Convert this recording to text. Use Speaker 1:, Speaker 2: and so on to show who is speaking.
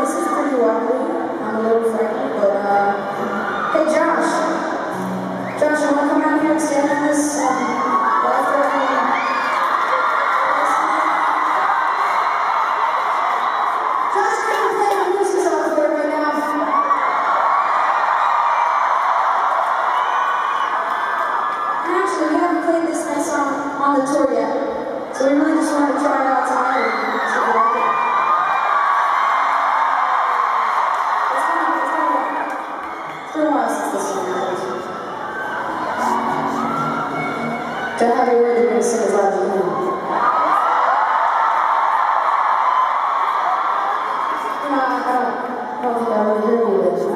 Speaker 1: this is pretty wobbly. I'm a little frightened, but uh, hey Josh, Josh, you wanna come out here and stand on this um, Actually, we haven't played this thing. Don't have your word, you're going to sing as loud as you can. You I don't, I don't hear you